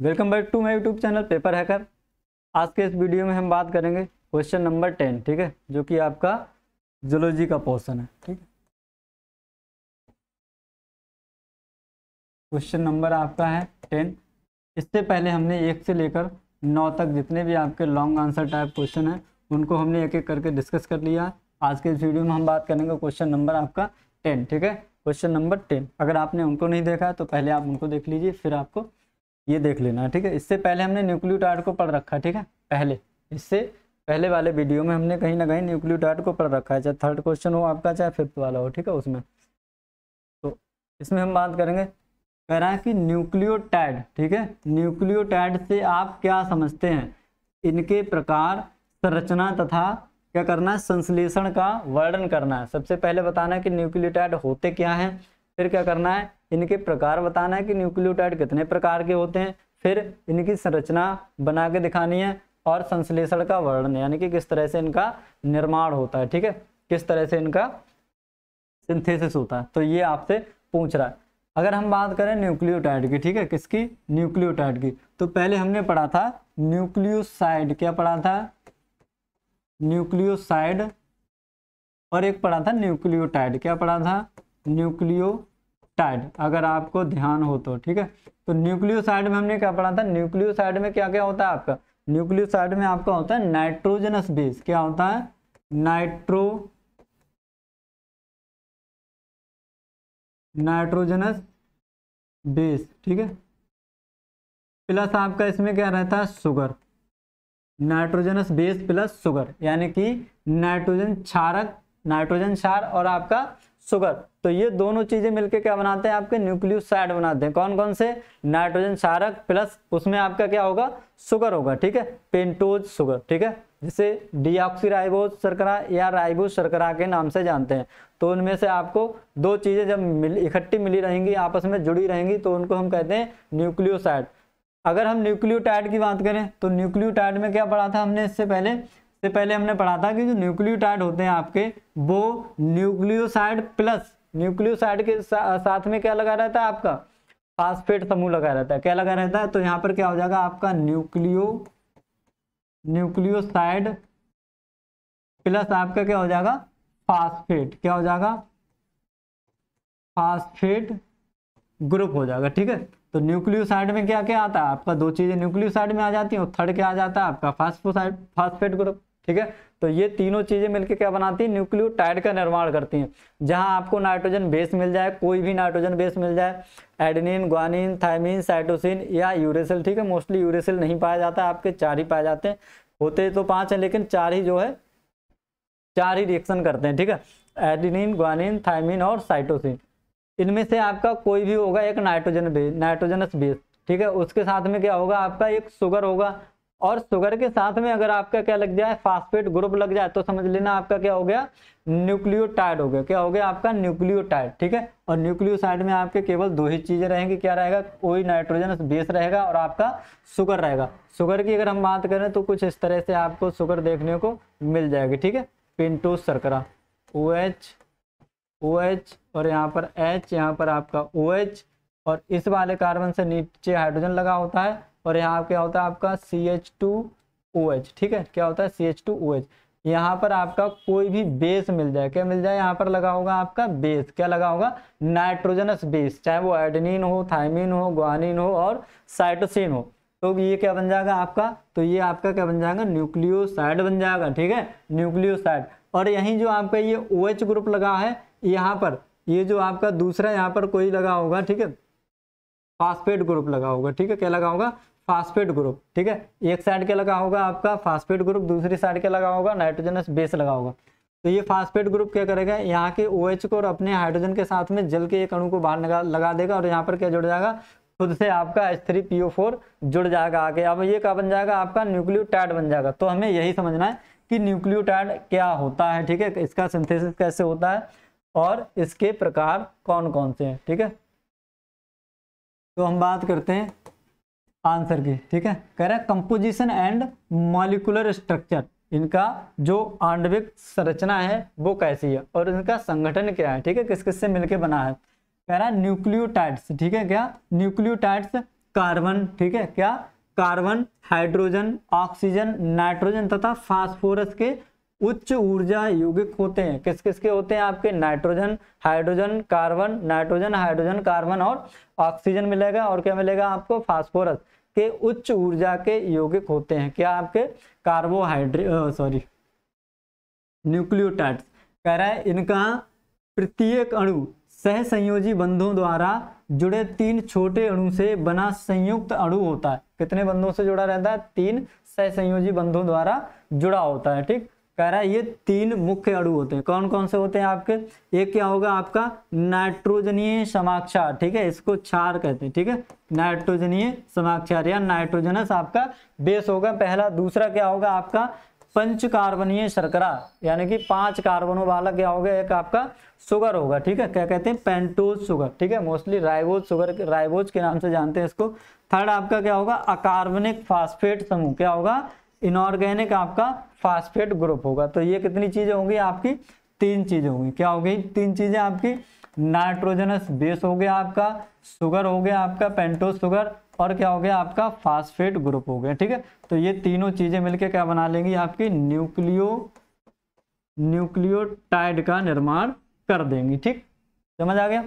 Welcome back to my YouTube channel Paper Hacker. आज के इस वीडियो में हम बात करेंगे क्वेश्चन नंबर टेन, ठीक है? जो कि आपका जोलॉजी का पोर्शन है, ठीक है? क्वेश्चन नंबर आपका है टेन। इससे पहले हमने एक से लेकर नौ तक जितने भी आपके लॉन्ग आंसर टाइप क्वेश्चन हैं, उनको हमने एक एक करके डिस्कस कर लिया। आज के इस वीडियो में हम बात करेंगे क्वेश्चन नंबर आपका टेन, ठीक है? Question number ten. अगर आपने उनको नहीं देखा तो पहले आप उनको देख लीजिए, फिर आपको ये देख लेना, ठीक है? इससे पहले हमने न्यूक्लियोटाइड को पढ़ रखा, ठीक है? पहले। इससे पहले वाले वीडियो में हमने कहीं ना कहीं न्यूक्लियोटाइड को पढ़ रखा है, चाहे थर्ड क्वेश्चन हो आपका, चाहे फिफ्थ वाला हो, ठीक है उसमें। तो इसमें हम बात करेंगे, कह रहा है कि न्यूक्लियोटाइड, ठीक है? न्यूक्लियोटाइड से आप क्या समझते हैं? इनके प्रकार संरचना तथा क्या करना है? संश्लेषण का वर्णन करना है। सबसे पहले बताना है कि न्यूक्लियोटाइड होते क्या हैं, फिर क्या करना है? इनके प्रकार बताना है कि न्यूक्लियोटाइड कितने प्रकार के होते हैं, फिर इनकी संरचना बना के दिखानी है और संश्लेषण का वर्णन, यानी कि किस तरह से इनका निर्माण होता है, ठीक है? किस तरह से इनका सिंथेसिस होता है तो ये आपसे पूछ रहा है। अगर हम बात करें न्यूक्लियोटाइड की, ठीक है, किसकी? न्यूक्लियोटाइड की। तो पहले हमने पढ़ा था न्यूक्लियोसाइड, क्या पढ़ा था? न्यूक्लियोसाइड और एक पढ़ा था न्यूक्लियोटाइड, क्या पढ़ा था? न्यूक्लियोटाइड अगर आपको ध्यान हो तो ठीक है? तो न्यूक्लियोसाइड में हमने क्या पढ़ा था? न्यूक्लियोसाइड में क्या क्या होता है आपका? न्यूक्लियोसाइड में आपका होता है नाइट्रोजनस बेस। क्या होता है? नाइट्रो, नाइट्रोजनस बेस, ठीक है? प्लस आपका इसमें क्या रहता है? Sugar. Nitrogenous base plus sugar, यानी कि नाइट्रोजन क्षारक, नाइट्रोजन क्षार और आपका शुगर तो ये दोनों चीज़ें मिलकर क्या बनाते हैं आपके? न्यूक्लियोसाइड बनाते हैं। कौन कौन से? नाइट्रोजन क्षारक प्लस उसमें आपका क्या होगा? शुगर होगा, ठीक है? पेंटोज शुगर ठीक है? जिसे डीऑक्सीराइबोज शर्करा या राइबोज शर्करा के नाम से जानते हैं। तो उनमें से आपको दो चीज़ें जब मिल, इकट्ठी मिली रहेंगी, आपस में जुड़ी रहेंगी तो उनको हम कहते हैं न्यूक्लियोसाइड अगर हम न्यूक्लियोटाइड की बात करें तो न्यूक्लियोटाइड में क्या पढ़ा था हमने इससे पहले? से पहले हमने पढ़ा था कि जो न्यूक्लियोटाइड होते हैं आपके वो न्यूक्लियोसाइड प्लस न्यूक्लियोसाइड के सा, साथ में क्या लगा रहता है आपका? फास्फेट समूह लगा रहता है। क्या लगा रहता है? तो यहाँ पर क्या हो जाएगा? आपका न्यूक्लियो न्यूक्लियोसाइड प्लस आपका क्या हो जाएगा? फास्फेट। क्या हो जाएगा? फास्फेट ग्रुप हो जाएगा ठीक है? तो न्यूक्लियोसाइड में क्या क्या आता है? आपका दो चीज़ें न्यूक्लियोसाइड में आ जाती हैं और थर्ड क्या आ जाता है? आपका फास्फोसाइड फास्फेट ग्रुप। ठीक है? तो ये तीनों चीज़ें मिलकर क्या बनाती है? न्यूक्लियोटाइड का निर्माण करती हैं। जहाँ आपको नाइट्रोजन बेस मिल जाए, कोई भी नाइट्रोजन बेस मिल जाए, एडेनिन, ग्वानिन थाइमिन साइटोसिन या यूरेसिल, ठीक है? मोस्टली यूरेसिल नहीं पाया जाता, आपके चार ही पाए जाते हैं। होते तो पाँच है, लेकिन चार ही जो है, चार ही रिएक्शन करते हैं, ठीक है? एडिनिन, ग्वानिन थाइमिन और साइटोसिन। इनमें से आपका कोई भी होगा एक नाइट्रोजन बेस नाइट्रोजनस बेस, ठीक है? उसके साथ में क्या होगा? आपका एक शुगर होगा। और शुगर के साथ में अगर आपका क्या लग जाए फास्फेट ग्रुप लग जाए तो समझ लेना आपका क्या हो गया न्यूक्लियोटाइड हो गया। क्या हो गया आपका? न्यूक्लियोटाइड ठीक है? और न्यूक्लियोसाइड में आपके केवल दो ही चीज़ें रहेंगी। क्या रहेगा? कोई नाइट्रोजन बेस रहेगा और आपका शुगर रहेगा। शुगर की अगर हम बात करें तो कुछ इस तरह से आपको शुगर देखने को मिल जाएगी, ठीक है? पिंटोस शर्करा ओ एच ओ एच और यहाँ पर एच यहाँ पर आपका ओ एच और इस वाले कार्बन से नीचे हाइड्रोजन लगा होता है। और यहाँ क्या होता है आपका C H two O H ठीक है? क्या होता है? C H two O H यहाँ पर आपका कोई भी बेस मिल जाए, क्या मिल जाए? यहाँ पर लगा होगा आपका बेस क्या लगा होगा? नाइट्रोजनस बेस चाहे वो एडेनिन हो थाइमिन हो ग्वानिन हो और साइटोसिन हो। तो ये क्या बन जाएगा आपका? तो ये आपका क्या बन जाएगा? न्यूक्लियोसाइड बन जाएगा, ठीक है? न्यूक्लियोसाइड और यहीं जो आपका ये ओ OH ग्रुप लगा है, यहाँ पर, ये जो आपका दूसरा यहाँ पर कोई लगा होगा, ठीक है? फास्फेट ग्रुप लगा होगा, ठीक है? क्या लगा होगा? फास्फेट ग्रुप ठीक है? एक साइड के लगा होगा आपका फास्फेट ग्रुप दूसरी साइड के लगा होगा नाइट्रोजनस बेस लगा होगा। तो ये फास्फेट ग्रुप क्या करेगा? यहाँ के ओ OH को और अपने हाइड्रोजन के साथ में जल के एक अणु को बाहर लगा लगा देगा और यहाँ पर क्या जुड़ जाएगा? खुद से आपका H three P O four जुड़ जाएगा आगे। अब ये क्या बन जाएगा? आपका न्यूक्लियोटाइड बन जाएगा। तो हमें यही समझना है कि न्यूक्लियोटाइड क्या होता है, ठीक है? इसका सिंथेसिस कैसे होता है और इसके प्रकार कौन कौन से हैं, ठीक है? तो हम बात करते हैं आंसर की, ठीक है? कह रहा है कंपोजिशन एंड मॉलिकुलर स्ट्रक्चर इनका जो आणविक संरचना है, वो कैसी है? और इनका संगठन क्या है? ठीक है? किस किस से मिलकर बना है? कह रहा है न्यूक्लियोटाइड्स ठीक है क्या? न्यूक्लियोटाइड्स कार्बन ठीक है क्या? कार्बन हाइड्रोजन ऑक्सीजन नाइट्रोजन तथा फास्फोरस के उच्च ऊर्जा यौगिक होते हैं। किस किस के होते हैं आपके? Nitrogen, hydrogen, carbon, nitrogen, hydrogen, carbon और ऑक्सीजन मिलेगा। और क्या मिलेगा आपको? फास्फोरस के उच्च ऊर्जा के यौगिक होते हैं। क्या आपके? Carbohydrate sorry, nucleotides. कह रहा है इनका प्रत्येक अणु सह संयोजी बंधों द्वारा जुड़े तीन छोटे अणु से बना संयुक्त अणु होता है। कितने बंधों से जुड़ा रहता है? तीन सह संयोजी बंधों द्वारा जुड़ा होता है। ठीक? कह रहा है, ये तीन मुख्य अणु होते हैं। कौन कौन से होते हैं आपके? एक क्या होगा आपका? नाइट्रोजनीय समाक्षार, ठीक है? इसको क्षार कहते हैं, ठीक है? नाइट्रोजनीय समाक्षार या नाइट्रोजनस आपका बेस होगा। पहला, दूसरा क्या होगा आपका? पंच कार्बनीय शर्करा, यानी कि पाँच कार्बनों वाला क्या होगा? एक आपका शुगर होगा, ठीक है? क्या कहते हैं? पेंटोज शुगर ठीक है? मोस्टली राइबोज शुगर राइबोज के नाम से जानते हैं इसको। थर्ड आपका क्या होगा? अकार्बनिक फास्फेट समूह, क्या होगा? इनऑर्गेनिक आपका फास्फेट ग्रुप होगा। तो ये कितनी चीज़ें होंगी? आपकी तीन चीज़ें होंगी। क्या होगी तीन चीज़ें आपकी। नाइट्रोजनस बेस हो गया आपका शुगर हो गया आपका पेंटोस शुगर और क्या हो गया? आपका फास्फेट ग्रुप हो गया, ठीक है? तो ये तीनों चीज़ें मिलकर क्या बना लेंगी? आपकी न्यूक्लियो न्यूक्लियोटाइड का निर्माण कर देंगी, ठीक? समझ आ गया?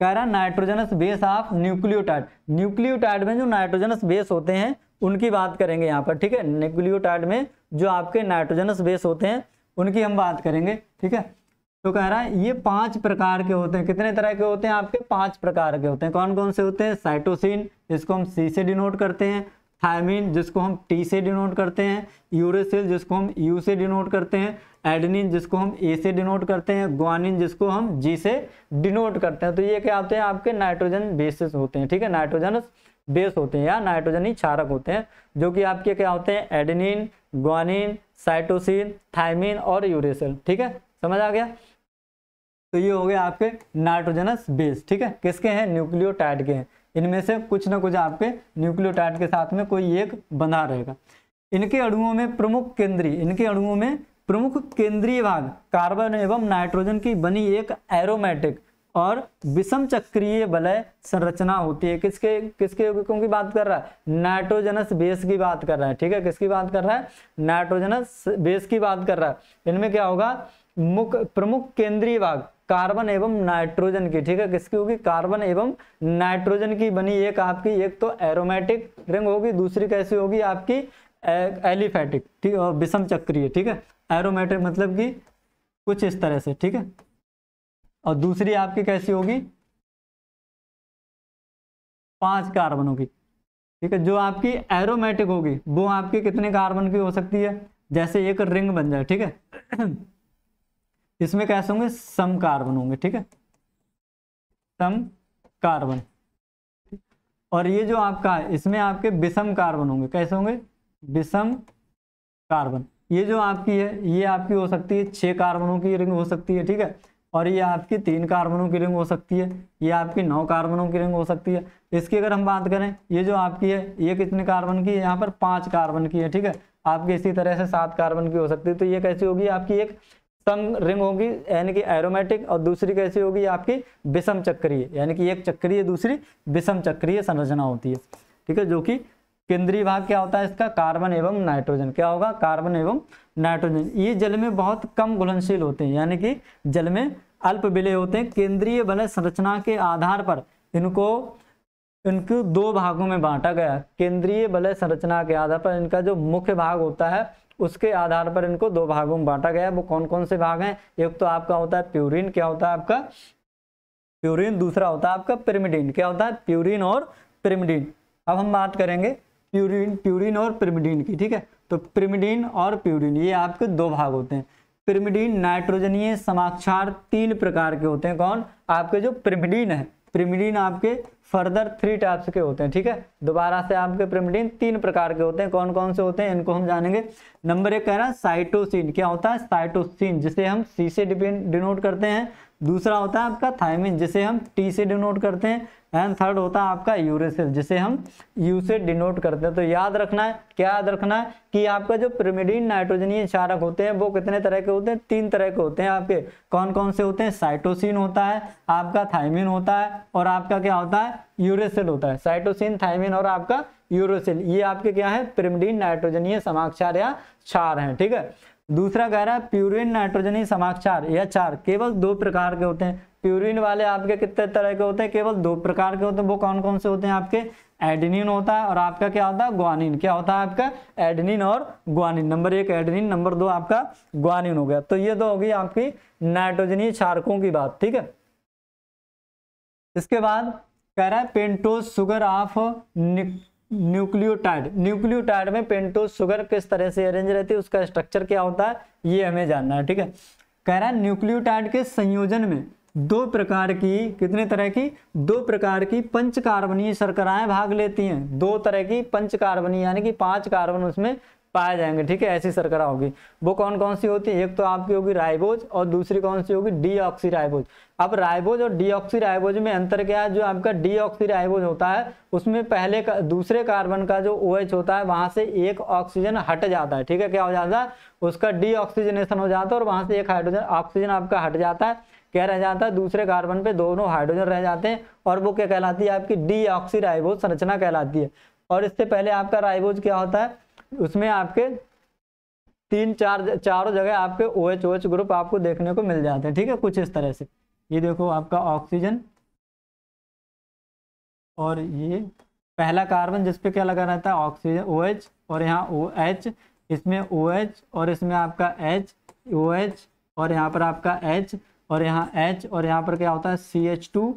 कह रहा nitrogenous base of nucleotide nucleotide में जो नाइट्रोजनस बेस होते हैं उनकी बात करेंगे यहाँ पर, ठीक है? न्यूक्लियोटाइड में जो आपके नाइट्रोजनस बेस होते हैं, उनकी हम बात करेंगे, ठीक है? तो कह रहा है, ये पाँच प्रकार के होते हैं। कितने तरह के होते हैं आपके? पाँच प्रकार के होते हैं। कौन कौन से होते हैं? साइटोसिन, जिसको हम सी से डिनोट करते हैं। थायमिन, जिसको हम टी से डिनोट करते हैं। यूरेसिल, जिसको हम यू से डिनोट करते हैं। एडनिन, जिसको हम ए से डिनोट करते हैं। ग्वानिन, जिसको हम जी से डिनोट करते हैं। तो ये क्या होते हैं? आपके नाइट्रोजन बेसिस होते हैं, ठीक है? नाइट्रोजन बेस होते हैं या नाइट्रोजन ही क्षारक होते हैं, जो कि आपके क्या होते हैं? एडेनिन, ग्वानिन, साइटोसिन, थायमिन और यूरेसिल। ठीक है? समझ आ गया? तो ये हो गया आपके नाइट्रोजनस बेस। ठीक है? किसके हैं? न्यूक्लियोटाइड के हैं। इनमें से कुछ ना कुछ आपके न्यूक्लियोटाइड के साथ में कोई एक बंधा रहेगा। इनके अणुओं में प्रमुख केंद्रीय, इनके अणुओं में प्रमुख केंद्रीय भाग कार्बन एवं नाइट्रोजन की बनी एक एरोमेटिक और विषम चक्रीय वलय संरचना होती है। किसके किसके यौगिकों की बात कर रहा है? नाइट्रोजनस बेस की बात कर रहा है। ठीक है, किसकी बात कर रहा है? नाइट्रोजनस बेस की बात कर रहा है। इनमें क्या होगा? मुख्य प्रमुख केंद्रीय भाग, कार्बन एवं नाइट्रोजन की। ठीक है, किसकी होगी? कार्बन एवं नाइट्रोजन की बनी एक आपकी, एक तो एरोमेटिक रिंग होगी, दूसरी कैसी होगी? आपकी एलिफेटिक ठीक, और विषम चक्रीय। ठीक है एरोमेटिक मतलब कि कुछ इस तरह से। ठीक है और दूसरी आपकी कैसी होगी? पाँच कार्बनों की ठीक है, जो आपकी एरोमेटिक होगी, वो आपकी कितने कार्बन की हो सकती है? जैसे एक रिंग बन जाए, ठीक है? इसमें कैसे होंगे? सम कार्बन होंगे, ठीक है? सम कार्बन और ये जो आपका है, इसमें आपके विषम कार्बन होंगे। कैसे होंगे? विषम कार्बन ये जो आपकी है, ये आपकी हो सकती है, छह कार्बनों की रिंग हो सकती है, ठीक है? और ये आपकी तीन कार्बनों की रिंग हो सकती है, ये आपकी नौ कार्बनों की रिंग हो सकती है। इसकी अगर हम बात करें, ये जो आपकी है, ये कितने कार्बन की है? यहाँ पर पाँच कार्बन की है, ठीक है? आपकी इसी तरह से सात कार्बन की हो सकती है। तो ये कैसी होगी? आपकी एक सम रिंग होगी, यानी कि एरोमेटिक और दूसरी कैसी होगी? आपकी विषम चक्रीय, यानी कि एक चक्रीय, दूसरी विषम चक्रीय संरचना होती है, ठीक है? जो कि केंद्रीय भाग क्या होता है इसका? कार्बन एवं नाइट्रोजन। क्या होगा? कार्बन एवं नाइट्रोजन। ये जल में बहुत कम घुलनशील होते हैं, यानी कि जल में अल्प विलय होते हैं। केंद्रीय बल संरचना के आधार पर इनको इनको दो भागों में बांटा गया। केंद्रीय बल संरचना के आधार पर इनका जो मुख्य भाग होता है, उसके आधार पर इनको दो भागों में बांटा गया। वो कौन कौन से भाग हैं? एक तो आपका होता है प्यूरिन, क्या होता है आपका? प्यूरिन, दूसरा होता है आपका पिरिमिडिन क्या होता है? प्यूरिन और पिरिमिडिन अब हम बात करेंगे प्यूरिन प्यूरिन और पिरिमिडीन की, ठीक है? तो पिरिमिडीन और प्यूरिन ये आपके दो भाग होते हैं। पिरिमिडीन नाइट्रोजनीय समाक्षार तीन प्रकार के होते हैं। कौन? आपके जो पिरिमिडीन है। पिरिमिडीन आपके फर्दर थ्री टाइप्स के होते हैं, ठीक है? दोबारा से आपके पिरिमिडीन तीन प्रकार के होते हैं। कौन कौन से होते हैं, इनको हम जानेंगे। नंबर एक कह रहा है साइटोसिन क्या होता है? साइटोसिन जिसे हम सी से डिनोट करते हैं। दूसरा होता है आपका थायमिन जिसे हम टी से डिनोट करते हैं। एंड थर्ड होता है आपका यूरेसिल जिसे हम यू से डिनोट करते हैं। तो याद रखना है, क्या याद रखना है कि आपका जो पिरिमिडीन नाइट्रोजनीय क्षारक होते हैं, वो कितने तरह के होते हैं? तीन तरह के होते हैं आपके। कौन कौन से होते हैं? साइटोसिन होता है, आपका थाइमिन होता है, और आपका क्या होता है? यूरेसिल होता है, साइटोसिन थाइमिन और आपका यूरोसिल। ये आपके क्या है? पिरिमिडीन नाइट्रोजनीय समाक्षार या क्षार हैं, ठीक है? दूसरा कह रहा है, प्यूरिन नाइट्रोजनी समाक्षार या चार केवल दो प्रकार के होते हैं। प्यूरिन वाले आपके कितने तरह के होते हैं? केवल दो प्रकार के होते हैं। वो कौन कौन से होते हैं आपके? एडिनिन होता है और आपका क्या होता है? ग्वानिन। क्या होता है आपका? एडिनिन और ग्वानिन। नंबर एक एडिनिन, नंबर दो आपका ग्वानिन हो गया। तो ये तो होगी आपकी नाइट्रोजनीय क्षारकों की बात, ठीक है? इसके बाद कह रहा है pentose sugar of nucleotide nucleotide में पेंटोज शुगर किस तरह से अरेंज रहती है, उसका स्ट्रक्चर क्या होता है, ये हमें जानना है, ठीक है? कह रहा है न्यूक्लियोटाइड के संयोजन में दो प्रकार की, कितने तरह की? दो प्रकार की पंच कार्बनीय शर्कराएँ भाग लेती हैं। दो तरह की पंच कार्बनी यानी कि पाँच कार्बन उसमें पाए जाएँगे ठीक है? ऐसी शर्करा होगी। वो कौन कौन सी होती है? एक तो आपकी होगी राइबोज और दूसरी कौन सी होगी? डी राइबोज अब राइबोज और डी राइबोज में अंतर क्या है? जो आपका डी राइबोज होता है उसमें पहले का, दूसरे कार्बन का जो ओ OH होता है वहाँ से एक ऑक्सीजन हट जाता है ठीक है? क्या हो जाता है? उसका डी ऑक्सीजनेशन हो जाता है और वहाँ से एक हाइड्रोजन ऑक्सीजन आपका हट जाता है। क्या रह जाता है? दूसरे कार्बन पे दोनों हाइड्रोजन रह जाते हैं और वो क्या कहलाती है? आपकी डी राइबोज संरचना कहलाती है। और इससे पहले आपका राइबोज क्या होता है? उसमें आपके तीन, चार, चारों जगह आपके O H O H group आपको देखने को मिल जाते हैं, ठीक है? कुछ इस तरह से। ये देखो आपका ऑक्सीजन और ये पहला कार्बन जिसपे क्या लगा रहता है? ऑक्सीजन ओ एच और यहाँ ओ एच इसमें ओ एच और इसमें आपका एच ओ एच और यहाँ पर आपका एच और यहाँ एच और यहाँ पर क्या होता है? C H two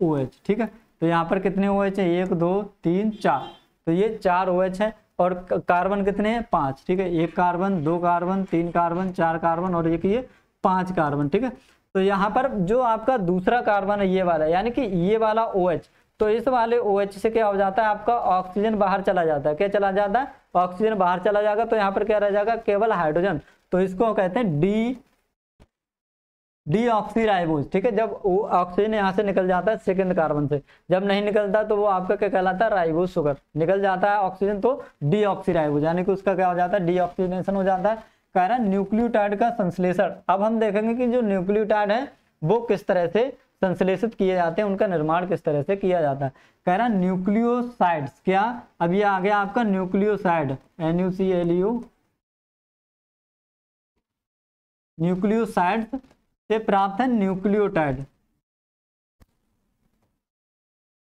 O H ठीक है? तो यहाँ पर कितने ओ एच है? एक, दो, तीन, चार। तो ये चार ओ एच है। और कार्बन कितने हैं? पाँच ठीक है? एक कार्बन दो कार्बन तीन कार्बन चार कार्बन और एक ये पाँच कार्बन ठीक है? तो यहाँ पर जो आपका दूसरा कार्बन है ये वाला यानी कि ये वाला ओ OH, तो इस वाले ओ OH से क्या हो जाता है? आपका ऑक्सीजन बाहर चला जाता है। क्या चला जाता है? ऑक्सीजन बाहर चला जाएगा तो यहाँ पर क्या रह जाएगा? केवल हाइड्रोजन तो इसको कहते हैं डी डीऑक्सीराइबोज, ठीक है? जब वो ऑक्सीजन यहाँ से निकल जाता है सेकेंड कार्बन से। जब नहीं निकलता तो वो आपका क्या कहलाता है? Ribose sugar. निकल जाता है ऑक्सीजन तो डीऑक्सीराइबोज, यानी कि उसका क्या हो जाता है? डीऑक्सीनेशन हो जाता है। कह रहा है न्यूक्लियोटाइड का संश्लेषण। अब हम देखेंगे कि जो न्यूक्लियोटाइड है, वो किस तरह से संश्लेषित किए जाते हैं? उनका निर्माण किस तरह से किया जाता है? कह रहा है न्यूक्लियोसाइड्स, क्या? अब ये आ गया आपका nucleoside N U C L U nucleosides से प्राप्त है न्यूक्लियोटाइड।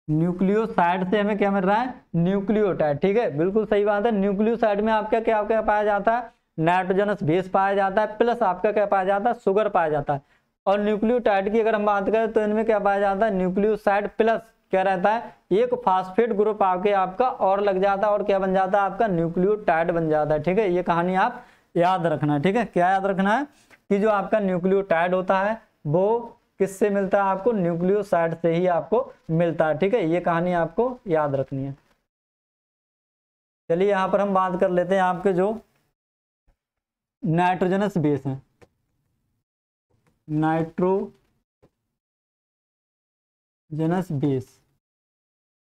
न्यूक्लियोसाइड से हमें क्या मिल रहा है? न्यूक्लियोटाइड। ठीक है, बिल्कुल सही बात है। न्यूक्लियोसाइड में आपका क्या क्या पाया जाता है? नाइट्रोजनस बेस पाया जाता है, प्लस आपका क्या पाया जाता है? शुगर पाया जाता है। और न्यूक्लियोटाइड की अगर हम बात करें तो इनमें क्या पाया जाता है? न्यूक्लियोसाइड प्लस क्या रहता है? एक फास्फेट ग्रुप आके आपका और लग जाता है और क्या बन जाता है? आपका न्यूक्लियोटाइड बन जाता है। ठीक है, ये कहानी आप याद रखना है। ठीक है, क्या याद रखना है? कि जो आपका न्यूक्लियोटाइड होता है, वो किससे मिलता है आपको? न्यूक्लियोसाइड से ही आपको मिलता है, ठीक है? ये कहानी आपको याद रखनी है। चलिए, यहाँ पर हम बात कर लेते हैं आपके जो नाइट्रोजनस बेस हैं। नाइट्रोजनस बेस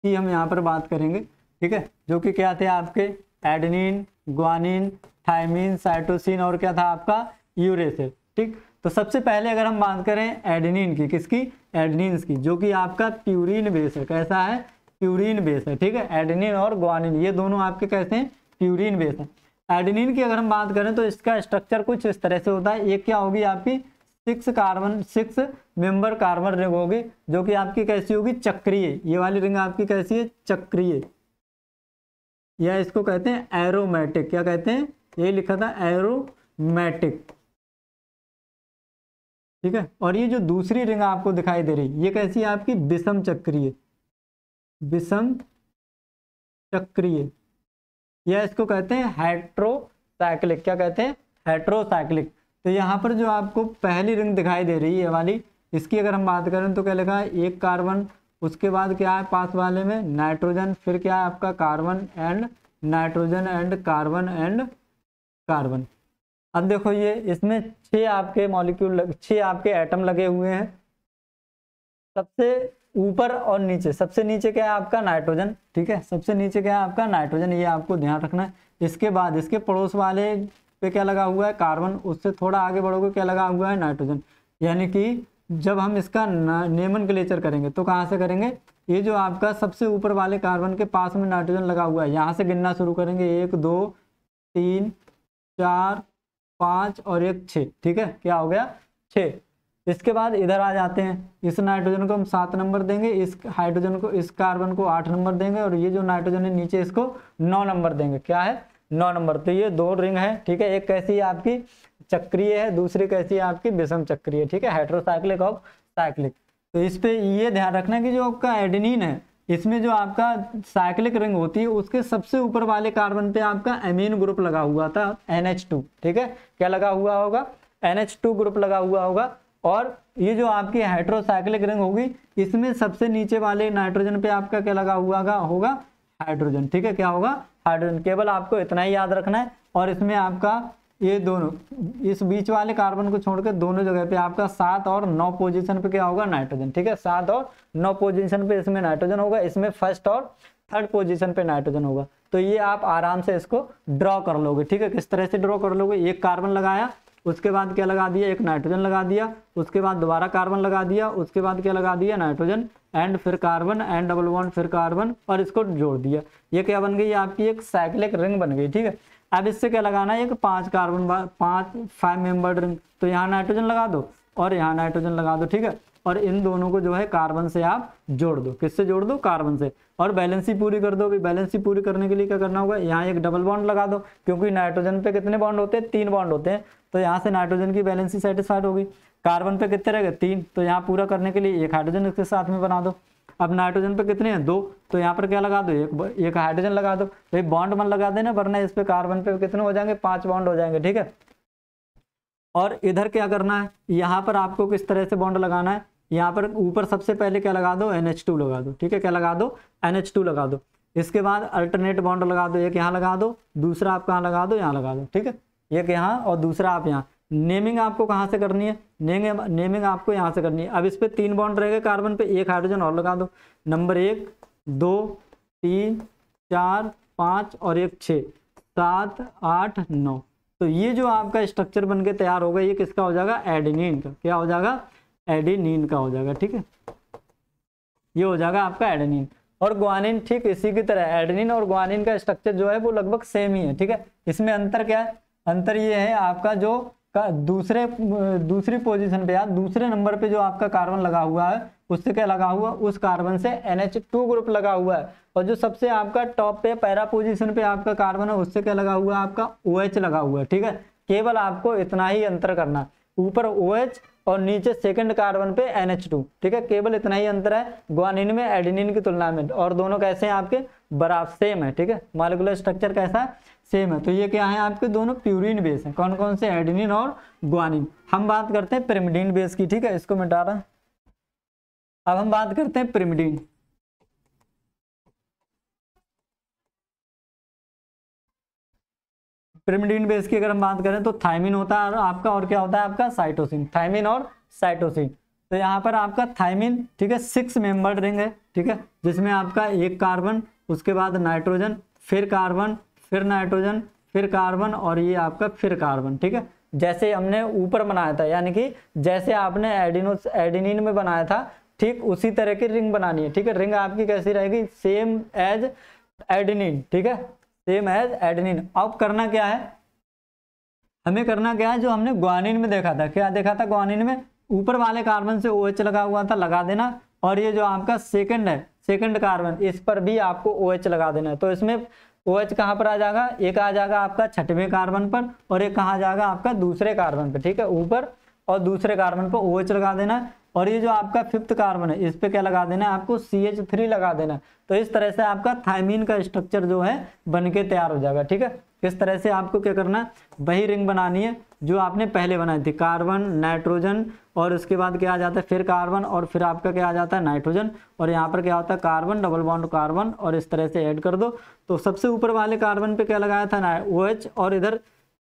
की हम यहाँ पर बात करेंगे, ठीक है? जो कि क्या थे आपके? एडनिन, ग्वानिन थाइमिन साइटोसिन और क्या था आपका? यूरेस है ठीक? तो सबसे पहले अगर हम बात करें एडनिन की, किसकी? एडनिन की, जो कि आपका प्यूरिन बेस है। कैसा है? प्यूरिन बेस है, ठीक है? एडनिन और ग्वानिन, ये दोनों आपके कैसे हैं? प्यूरिन बेस है। एडनिन की अगर हम बात करें तो इसका स्ट्रक्चर कुछ इस तरह से होता है। एक क्या होगी आपकी? Six carbon six member carbon ring होगी, जो कि आपकी कैसी होगी? चक्रीय। ये वाली रिंग आपकी कैसी है? चक्रीय। या इसको कहते हैं एरोमेटिक क्या कहते हैं? ये लिखा था एरोमेटिक ठीक है? और ये जो दूसरी रिंग आपको दिखाई दे रही, ये कैसी है आपकी? विषम चक्रीय। विषम चक्रीय। या इसको कहते हैं हाइड्रोसाइक्लिक क्या कहते हैं? हाइड्रोसाइक्लिक तो यहाँ पर जो आपको पहली रिंग दिखाई दे रही है वाली, इसकी अगर हम बात करें तो क्या लिखा है? एक कार्बन, उसके बाद क्या है पास वाले में? नाइट्रोजन, फिर क्या है आपका carbon and nitrogen and carbon and carbon. अब देखो ये, इसमें छह आपके मॉलिक्यूल छह आपके एटम लगे हुए हैं। सबसे ऊपर और नीचे, सबसे नीचे क्या है आपका? नाइट्रोजन ठीक है? सबसे नीचे क्या है आपका? नाइट्रोजन ये आपको ध्यान रखना है। इसके बाद, इसके पड़ोस वाले पे क्या लगा हुआ है? कार्बन उससे थोड़ा आगे बढ़ोगे, क्या लगा हुआ है? नाइट्रोजन यानी कि जब हम इसका नेमन क्लेचर करेंगे तो कहाँ से करेंगे? ये जो आपका सबसे ऊपर वाले कार्बन के पास में नाइट्रोजन लगा हुआ है, यहाँ से गिनना शुरू करेंगे। एक, दो, तीन, चार पाँच और एक छः, ठीक है? क्या हो गया? छः। इसके बाद इधर आ जाते हैं। इस नाइट्रोजन को हम सात नंबर देंगे, इस हाइड्रोजन को, इस कार्बन को आठ नंबर देंगे और ये जो नाइट्रोजन है नीचे इसको नौ नंबर देंगे। क्या है? नौ नंबर। तो ये दो रिंग है, ठीक है? एक कैसी है आपकी चक्रीय है, दूसरी कैसी है आपकी विषम चक्रीय, ठीक है? हाइड्रोसाइक्लिक और साइक्लिक तो इस पर ये ध्यान रखना कि जो आपका एडेनिन है इसमें जो आपका साइक्लिक रिंग होती है, उसके सबसे ऊपर वाले कार्बन पे आपका एमीन ग्रुप लगा हुआ था NH2 ठीक है? क्या लगा हुआ होगा? NH2 ग्रुप लगा हुआ होगा। और ये जो आपकी हाइड्रोसाइक्लिक रिंग होगी, इसमें सबसे नीचे वाले नाइट्रोजन पे आपका क्या लगा हुआ होगा? हाइड्रोजन ठीक है? क्या होगा? हाइड्रोजन केवल आपको इतना ही याद रखना है। और इसमें आपका ये दोनों, इस बीच वाले कार्बन को छोड़कर दोनों जगह पे आपका सात और नौ पोजीशन पे क्या होगा? नाइट्रोजन ठीक है? सात और नौ पोजीशन पे इसमें नाइट्रोजन होगा, इसमें फ़र्स्ट और थर्ड पोजीशन पे नाइट्रोजन होगा। तो ये आप आराम से इसको ड्रॉ कर लोगे, ठीक है? किस तरह से ड्रॉ कर लोगे? एक कार्बन लगाया, उसके बाद क्या लगा दिया? एक नाइट्रोजन लगा दिया, उसके बाद दोबारा कार्बन लगा दिया, उसके बाद क्या लगा दिया? नाइट्रोजन एंड फिर कार्बन एंड डबल वन फिर कार्बन और इसको जोड़ दिया। ये क्या बन गई आपकी? एक साइक्लिक रिंग बन गई, ठीक है? अब इससे क्या लगाना है? एक पाँच कार्बन पाँच फाइव मेंबर रिंग तो यहाँ नाइट्रोजन लगा दो और यहाँ नाइट्रोजन लगा दो, ठीक है? और इन दोनों को जो है कार्बन से आप जोड़ दो। किससे जोड़ दो? कार्बन से। और बैलेंसी पूरी कर दो अभी। बैलेंसी पूरी करने के लिए क्या करना होगा? यहाँ एक डबल बॉन्ड लगा दो, क्योंकि नाइट्रोजन पे कितने बॉन्ड होते हैं? तीन बॉन्ड होते हैं। तो यहाँ से नाइट्रोजन की बैलेंसी सेटिस्फाइड होगी। कार्बन पे कितने रहेगा तीन। तो यहाँ पूरा करने के लिए एक हाइड्रोजन इसके साथ में बना दो। अब नाइट्रोजन पे कितने हैं? दो। तो यहाँ पर क्या लगा दो? एक एक हाइड्रोजन लगा दो। भाई बॉन्ड मन लगा देना, वरना इस पे कार्बन पे कितने हो जाएँगे? पाँच बॉन्ड हो जाएँगे, ठीक है? और इधर क्या करना है? यहाँ पर आपको किस तरह से बॉन्ड लगाना है? यहाँ पर ऊपर सबसे पहले क्या लगा दो? NH2 लगा दो, ठीक है? क्या लगा दो? NH2 लगा दो। इसके बाद अल्टरनेट बॉन्ड लगा दो। एक यहाँ लगा दो, दूसरा आप कहाँ लगा दो? यहाँ लगा दो, ठीक है? एक यहाँ और दूसरा आप यहाँ। नेमिंग आपको कहाँ से करनी है? नेमिंग नेमिंग आपको यहाँ से करनी है। अब इस पर तीन बॉन्ड रहेगा कार्बन पे एक हाइड्रोजन और लगा दो। नंबर एक दो, तीन, चार, पाँच और एक छः, सात, आठ, नौ। तो ये जो आपका स्ट्रक्चर बन के तैयार होगा ये किसका हो जाएगा? एडिनिन का। क्या हो जाएगा? एडिनिन का हो जाएगा, ठीक है? ये हो जाएगा आपका एडेनिन और ग्वानिन ठीक इसी की तरह एडेनिन और ग्वानिन का स्ट्रक्चर जो है, वो लगभग सेम ही है, ठीक है? इसमें अंतर क्या है? अंतर ये है, आपका जो का दूसरे, दूसरी पोजीशन पे या दूसरे नंबर पे जो आपका कार्बन लगा हुआ है, उससे क्या लगा हुआ? उस कार्बन से NH2 ग्रुप लगा हुआ है। और जो सबसे आपका टॉप पे पैरा पोजीशन पे आपका कार्बन है, उससे क्या लगा हुआ? है आपका OH लगा हुआ है, ठीक है? केवल आपको इतना ही अंतर करना ऊपर OH और नीचे सेकंड कार्बन पे NH2 ठीक है? केवल इतना ही अंतर है। ग्वानिन में एडिनिन की तुलना में। और दोनों कैसे हैं आपके? बराबर सेम है, ठीक है? मालिकुलर स्ट्रक्चर कैसा है? सेम है। तो ये क्या है? आपके दोनों प्यूरिन बेस है। कौन कौन से? एडिनिन और ग्वानिन हम बात करते हैं पिरिमिडीन बेस की, ठीक है? इसको मिटा रहा अब हम बात करते हैं पिरिमिडीन पिरिमिडीन बेस की अगर हम बात करें तो थाइमिन होता है और आपका और क्या होता है? आपका साइटोसिन थाइमिन और साइटोसिन तो यहाँ पर आपका थाइमिन ठीक है? सिक्स मेंबर्ड रिंग है, ठीक है? जिसमें आपका एक कार्बन उसके बाद नाइट्रोजन फिर कार्बन फिर नाइट्रोजन, फिर कार्बन और ये आपका फिर कार्बन, ठीक है? जैसे हमने ऊपर बनाया था, यानी कि जैसे आपने एडिनो, एडिनिन में बनाया था, ठीक उसी तरह की रिंग बनानी है, ठीक है? रिंग आपकी कैसी रहेगी? सेम एज एडिनिन ठीक है? सेम एज एडिनिन अब करना क्या है? हमें करना क्या है? जो हमने ग्वानिन में देखा था, क्या देखा था ग्वानिन में? ऊपर वाले कार्बन से ओ OH लगा हुआ था, लगा देना, और ये जो आपका सेकंड है सेकंड कार्बन इस पर भी आपको ओ OH लगा देना है। तो इसमें ओ एच कहाँ पर आ जाएगा? एक आ जाएगा आपका छठवें कार्बन पर और एक कहाँ जाएगा आपका दूसरे कार्बन पर, ठीक है? ऊपर और दूसरे कार्बन पर ओ एच लगा देना है और ये जो आपका फिफ्थ कार्बन है, इस पर क्या लगा देना है आपको? सी एच थ्री लगा देना है। तो इस तरह से आपका थायमिन का स्ट्रक्चर जो है बन के तैयार हो जाएगा, ठीक है? इस तरह से आपको क्या करना है? वही रिंग बनानी है। जो आपने पहले बनाई थी, कार्बन, नाइट्रोजन, और उसके बाद क्या आ जाता है? फिर कार्बन, और फिर आपका क्या आ जाता है? नाइट्रोजन। और यहाँ पर क्या होता है? कार्बन डबल बॉन्ड कार्बन और इस तरह से ऐड कर दो। तो सबसे ऊपर वाले कार्बन पे क्या लगाया था? ना ओ OH और इधर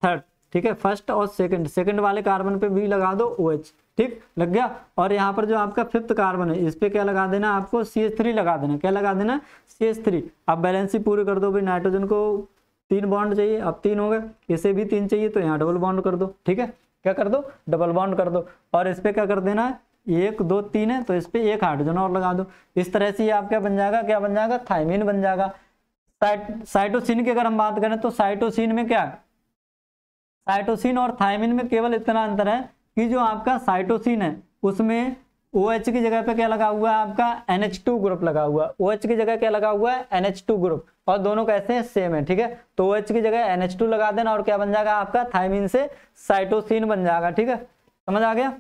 थर्ड ठीक है? फ़र्स्ट और सेकंड सेकंड वाले कार्बन पे भी लगा दो ओ OH ठीक? लग गया? और यहाँ पर जो आपका फिफ्थ कार्बन है, इस पर क्या लगा देना आपको? सी एच लगा देना। क्या लगा देना? सी एच अब बैलेंसी पूरी कर दो भाई, नाइट्रोजन को तीन बॉन्ड चाहिए, अब तीन हो गए। इसे भी तीन चाहिए तो यहाँ डबल बॉन्ड कर दो, ठीक है? क्या कर दो? डबल बॉन्ड कर दो। और इस पर क्या कर देना है? एक, दो, तीन है तो इस पे एक हाइड्रोजन और लगा दो। इस तरह से ये आपका बन जाएगा? क्या बन जाएगा? थाइमिन बन जाएगा। साइट साइटोसिन की अगर हम बात करें तो साइटोसिन में क्या है? साइटोसिन और थाइमिन में केवल इतना अंतर है कि जो आपका साइटोसिन है, उसमें ओ OH की जगह पे क्या लगा हुआ है आपका? NH2 ग्रुप लगा हुआ है। OH की जगह क्या लगा हुआ है? NH2 ग्रुप और दोनों कैसे हैं सेम है, ठीक है? तो OH की जगह NH2 लगा देना और क्या बन जाएगा आपका? थाइमिन से साइटोसिन बन जाएगा, ठीक है? समझ आ गया?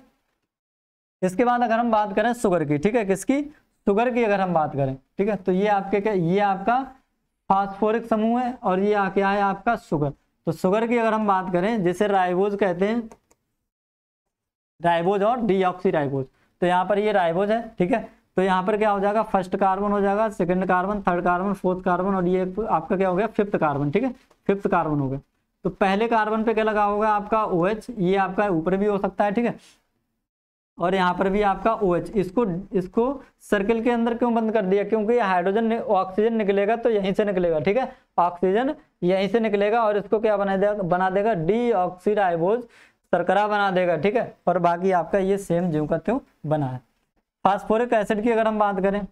इसके बाद अगर हम बात करें शुगर की, ठीक है? किसकी? शुगर की अगर हम बात करें, ठीक है? तो ये आपके क्या, ये आपका फास्फोरिक समूह है और ये क्या है आपका शुगर तो शुगर की अगर हम बात करें, जिसे राइबोज कहते हैं राइबोज और डीऑक्सी तो यहाँ पर ये राइबोज है, ठीक है? तो यहाँ पर क्या हो जाएगा? फ़र्स्ट कार्बन हो जाएगा second carbon third carbon fourth carbon और ये आपका क्या हो गया? फिफ्थ कार्बन ठीक है? फिफ्थ कार्बन हो गया। तो पहले कार्बन पे क्या लगा होगा आपका? ओ OH, ये आपका ऊपर भी हो सकता है ठीक है? और यहाँ पर भी आपका ओ OH, इसको इसको सर्किल के अंदर क्यों बंद कर दिया? क्योंकि हाइड्रोजन ऑक्सीजन निकलेगा तो यहीं से निकलेगा ठीक है? ऑक्सीजन यहीं से निकलेगा और इसको क्या बना देगा बना देगा? डी ऑक्सीडाइबोज सरकरा बना देगा ठीक है? और बाकी आपका ये सेम ज्यों का त्यों बना है? फास्फोरिक एसिड की अगर हम बात करें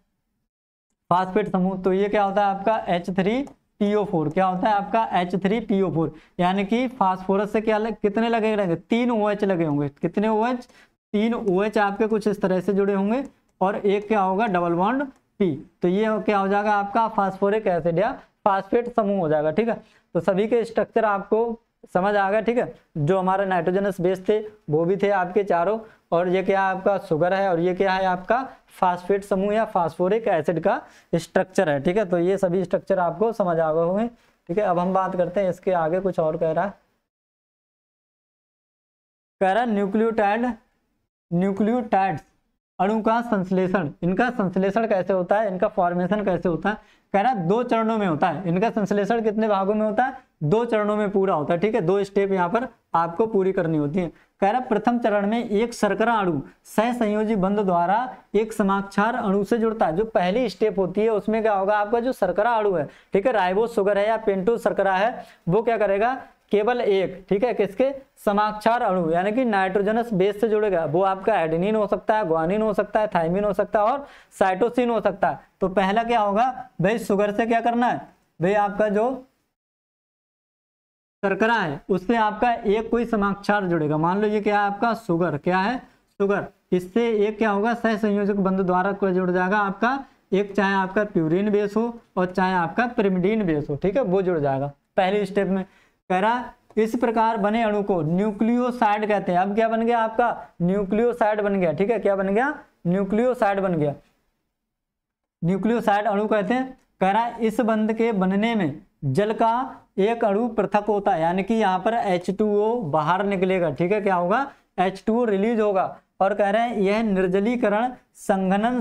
फास्फेट समूह तो ये क्या होता है आपका एच थ्री पीओ फोर क्या होता है आपका एच थ्री पीओ फोर यानी कि फास्फोरस से क्या लग, कितने लगे रहेंगे? तीन ओ OH लगे होंगे। कितने ओ OH तीन ओ OH आपके कुछ इस तरह से जुड़े होंगे और एक क्या होगा? डबल बॉन्ड पी तो ये क्या हो जाएगा आपका फास्फोरिक एसिड या फास्फेट समूह हो जाएगा ठीक है? तो सभी के स्ट्रक्चर आपको समझ आ गया ठीक है? जो हमारे नाइट्रोजनस बेस थे वो भी थे आपके चारों। और ये क्या है आपका शुगर है और ये क्या है आपका फास्फेट समूह या फास्फोरिक एसिड का स्ट्रक्चर है, ठीक है? तो ये सभी स्ट्रक्चर आपको समझ आ गए होंगे, ठीक है? अब हम बात करते हैं इसके आगे कुछ और कह रहा है कह रहा न्यूक्लियोटाइड, न्यूक्लियोटाइड्स, अणु का संश्लेषण। इनका संश्लेषण कैसे होता है? इनका फॉर्मेशन कैसे होता है? कह रहा है दो चरणों में होता है। इनका संश्लेषण कितने भागों में होता है? दो चरणों में पूरा होता है, ठीक है? दो स्टेप यहाँ पर आपको पूरी करनी होती है। कह रहा प्रथम चरण में एक शर्करा अणु सह संयोजी बंध द्वारा एक समाक्षार अणु से जुड़ता है। जो पहली स्टेप होती है, उसमें क्या होगा? आपका जो सरकरा अणु है, ठीक है? राइबो शुगर है या पेंटो सरकरा है, वो क्या करेगा? केवल एक, ठीक है, किसके? समाक्षार अणु, यानी कि नाइट्रोजनस बेस से जुड़ेगा वो आपका एडेनिन हो सकता है ग्वानिन हो सकता है थाइमिन हो सकता है और साइटोसिन हो सकता है। तो पहला क्या होगा? भाई शुगर से क्या करना है? भाई, आपका जो शर्करा है, उससे आपका एक कोई समाक्षार जुड़ेगा। मान लो ये क्या है आपका? शुगर क्या है? शुगर इससे एक क्या होगा? सह संयोजक बंध द्वारा जुड़ जाएगा आपका। एक, चाहे आपका प्यूरिन बेस हो और चाहे आपका पिरिमिडीन बेस हो, ठीक है, वो जुड़ जाएगा। पहले स्टेप में। कह रहा इस प्रकार बने अणु को न्यूक्लियोसाइड कहते हैं। अब क्या बन गया आपका? न्यूक्लियोसाइड बन गया, ठीक है? क्या बन गया? न्यूक्लियोसाइड बन गया। न्यूक्लियोसाइड अणु कहते हैं। कह रहा है इस बंध के बनने में जल का एक अणु पृथक होता है, यानी कि यहाँ पर H2O बाहर निकलेगा, ठीक है? क्या होगा? H2O रिलीज़ होगा। और कह रहे हैं, यह निर्जलीकरण संघनन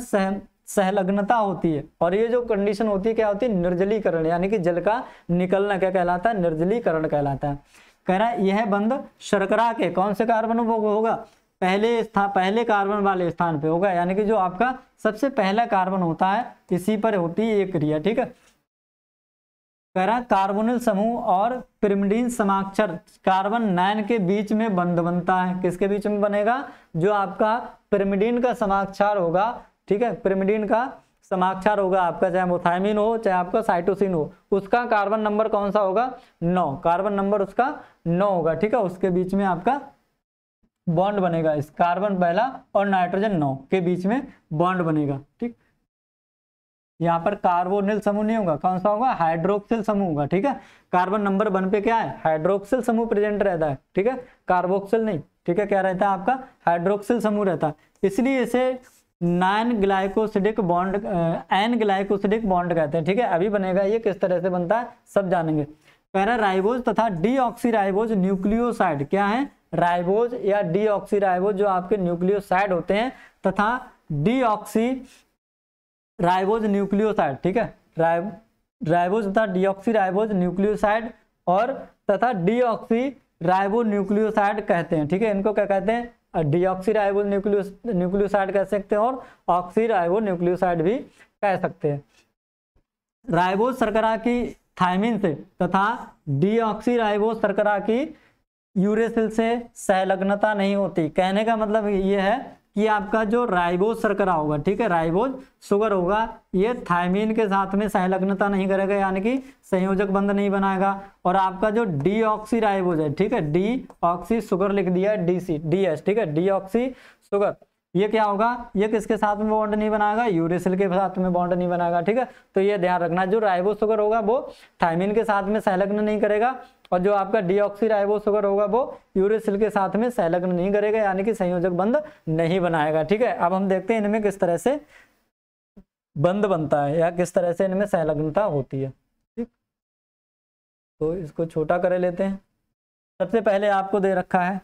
सहलग्नता होती है। और ये जो कंडीशन होती है, क्या होती है? निर्जलीकरण, यानी कि जल का निकलना क्या कहलाता है? निर्जलीकरण कहलाता है। कह रहा है, यह बंध शर्करा के। कौन से कार्बन होगा? पहले स्थान पहले कार्बन वाले स्थान पे होगा। यानी कि जो आपका सबसे पहला कार्बन होता है, इसी पर होती है ये क्रिया, ठीक है? कह रहा कार्बोनिल समूह और पिरिमिडीन समाक्षर कार्बन नाइन के बीच में बंध बनता है। किसके बीच में बनेगा? जो आपका पिरिमिडीन का समाक्षार होगा ठीक है? पिरिमिडीन का समाक्षार होगा आपका, चाहे मोथाइमिन हो, चाहे आपका साइटोसिन हो। उसका कार्बन नंबर कौन सा होगा? नौ। कार्बन नंबर उसका नौ होगा, ठीक है? उसके बीच में आपका बॉन्ड बनेगा। इस कार्बन पहला और नाइट्रोजन नौ के बीच में बॉन्ड बनेगा, ठीक? यहाँ पर कार्बोनिल समूह नहीं होगा। कौन सा होगा? हाइड्रोक्सिल समूह होगा, ठीक है? कार्बन नंबर वन पे क्या है? हाइड्रोक्सिल समूह प्रेजेंट रहता है, ठीक है? कार्बोक्सिल नहीं, ठीक है? क्या रहता है आपका? हाइड्रोक्सिल समूह रहता है। इसलिए इसे nine glycosidic bond N glycosidic bond कहते हैं, ठीक है? अभी बनेगा ये, किस तरह से बनता है, सब जानेंगे। पैरा राइबोज तथा डी राइबोज न्यूक्लियोसाइड, क्या है? राइबोज या डी राइबोज जो आपके न्यूक्लियोसाइड होते हैं, तथा डी राइबोज न्यूक्लियोसाइड, ठीक है? राइब, राइबोज तथा डीऑक्सी राइबोज न्यूक्लियोसाइड और तथा डीऑक्सी राइबो न्यूक्लियोसाइड कहते हैं, ठीक है? इनको क्या कहते हैं? डीऑक्सी राइबो न्यूक्लियो न्यूक्लियोसाइड कह सकते हैं और ऑक्सी राइबो न्यूक्लियोसाइड भी कह सकते हैं। राइबोज सरकरा की थाइमिन से तथा डीऑक्सी राइबोज सरकरा की यूरेसिल से सहलग्नता नहीं होती। कहने का मतलब ये है कि आपका जो राइबोज सरकरा होगा, ठीक है, राइबोज शुगर होगा, ये थायमीन के साथ में सहलग्नता नहीं करेगा, यानी कि संयोजक बंध नहीं बनाएगा। और आपका जो डी ऑक्सी राइबोज है, ठीक है डी ऑक्सी शुगर लिख दिया है डी सी डी एस ठीक है डी ऑक्सी शुगर। ये क्या होगा? ये किसके साथ में बॉन्ड नहीं बनाएगा? यूरेसिल के साथ में बॉन्ड नहीं बनाएगा, ठीक है? तो ये ध्यान रखना, जो राइबो शुगर होगा, वो थायमिन के साथ में सहलग्न नहीं करेगा और जो आपका डीऑक्सी राइबो शुगर होगा, वो यूरेसिल के साथ में संलग्न नहीं करेगा, यानी कि संयोजक बंध नहीं बनाएगा, ठीक है? अब हम देखते हैं इनमें किस तरह से बंद बनता है, या किस तरह से इनमें सहलग्नता होती है, ठीक? तो इसको छोटा कर लेते हैं। सबसे पहले आपको दे रखा है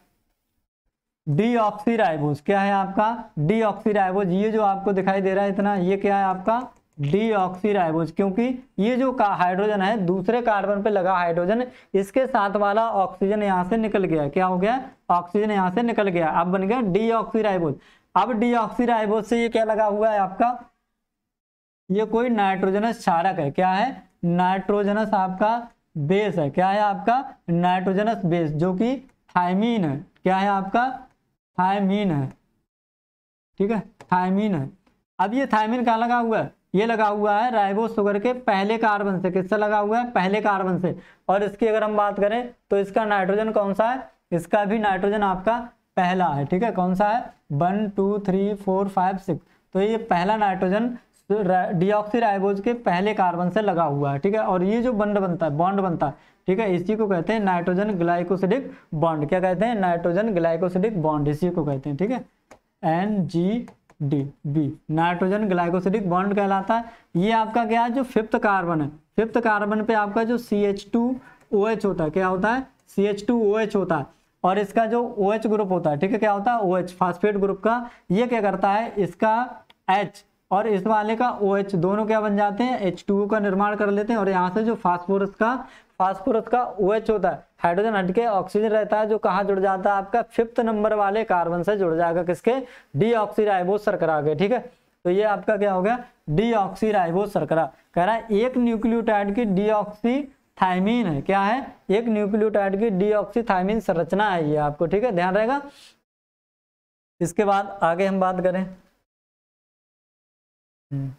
डीऑक्सीराइबोज क्या है आपका? डीऑक्सीराइबोज ये जो आपको दिखाई दे रहा है इतना, ये क्या है आपका? डीऑक्सीराइबोज, क्योंकि ये जो का हाइड्रोजन है, दूसरे कार्बन पे लगा हाइड्रोजन, इसके साथ वाला ऑक्सीजन यहाँ से निकल गया। क्या हो गया? ऑक्सीजन यहाँ से निकल गया। अब बन गया डीऑक्सीराइबोज। अब डीऑक्सीराइबोज से ये क्या लगा हुआ है आपका? ये कोई नाइट्रोजनस क्षारक है। क्या है? नाइट्रोजनस आपका बेस है। क्या है आपका? नाइट्रोजनस बेस, जो कि थाइमीन है। क्या है आपका? थायमीन है। ठीक है? थायमीन है। अब ये थायमीन कहाँ लगा हुआ है? ये लगा हुआ है राइबो शुगर के पहले कार्बन से, किससे लगा हुआ है? पहले कार्बन से। और इसकी अगर हम बात करें तो इसका नाइट्रोजन कौन सा है? इसका भी नाइट्रोजन आपका पहला है, ठीक है? कौन सा है? One, two, three, four, five, six. तो ये पहला नाइट्रोजन डीऑक्सी राइबोज के पहले कार्बन से लगा हुआ है, ठीक है? और ये जो बंड बनता है, बॉन्ड बनता है, ठीक है? इसी को कहते हैं नाइट्रोजन ग्लाइकोसिडिक बॉन्ड। क्या कहते हैं? नाइट्रोजन ग्लाइकोसिडिक बॉन्ड, इसी को कहते हैं, ठीक है? N G D B nitrogen glycosidic bond कहलाता है। ये आपका क्या है? जो फिफ्थ कार्बन है। फिफ्थ कार्बन पे आपका जो C H two O H होता है, क्या होता है? C H two O H होता है। और इसका जो ओ एच ग्रुप होता है, ठीक है, क्या होता है? ओ एच फास्फेट ग्रुप का। ये क्या करता है? इसका एच और इस वाले का ओ OH दोनों क्या बन जाते हैं? एच टू का निर्माण कर लेते हैं और यहाँ से जो फास्फोरस का फास्फोरस का ओ OH होता है। हाइड्रोजन हटके ऑक्सीजन रहता है जो कहाँ जुड़ जाता है? आपका फिफ्थ नंबर वाले कार्बन से जुड़ जाएगा किसके? डी ऑक्सीराइबोज सरकरा के, ठीक है? तो ये आपका क्या हो गया? डी ऑक्सीराइबोज सरकरा कह रहा है, एक न्यूक्लियोटाइड की डी ऑक्सी थाइमीन है। क्या है? एक न्यूक्लियोटाइड की डी ऑक्सी थाइमीन संरचना है ये आपको, ठीक है? ध्यान रहेगा? इसके बाद आगे हम बात करें। हम्म।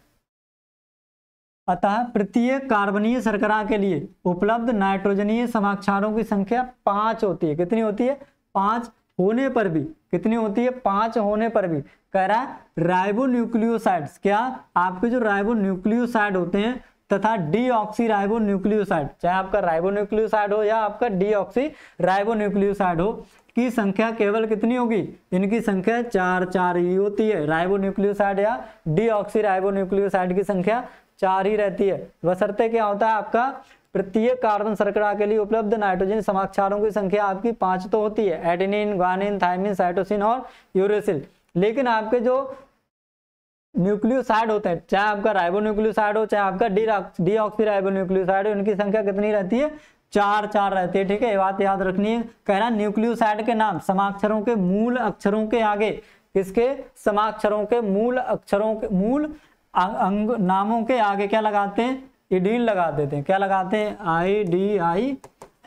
अतः प्रत्येक कार्बनीय शर्करा के लिए उपलब्ध नाइट्रोजनीय समाक्षारों की संख्या पाँच होती है। कितनी होती है? पाँच होने पर भी, कितनी होती है? पाँच होने पर भी। कह रहा है राइबो न्यूक्लियोसाइड्स क्या आपके जो राइबो न्यूक्लियोसाइड होते हैं तथा डी ऑक्सी राइबो न्यूक्लियोसाइड चाहे आपका राइबो न्यूक्लियोसाइड हो या आपका डी ऑक्सी राइबो न्यूक्लियोसाइड हो, की संख्या केवल कितनी होगी? इनकी संख्या चार चार ही होती है। राइबो न्यूक्लियोसाइड या डी ऑक्सी राइबो न्यूक्लियोसाइड की संख्या चार ही रहती है। बसरते क्या होता है? आपका प्रत्येक कार्बन शर्करा के लिए उपलब्ध नाइट्रोजन समाक्षारों की संख्या आपकी पाँच तो होती है। एडेनिन, ग्वानिन थाइमिन साइटोसिन और यूरेसिल। लेकिन आपके जो न्यूक्लियोसाइड होते हैं, चाहे आपका राइबो न्यूक्लियोसाइड हो, चाहे आपका डी ऑक्सी राइबो न्यूक्लियोसाइड हो उनकी संख्या कितनी रहती है? चार चार रहती है। ठीक है, ये बात याद रखनी है। कह रहा न्यूक्लियोसाइड के नाम, समाक्षरों के मूल अक्षरों के आगे। किसके? समाक्षरों के मूल अक्षरों के, मूल अंग नामों के आगे क्या लगाते हैं? इडीन लगा देते हैं। क्या लगाते हैं? आई, डी, आई,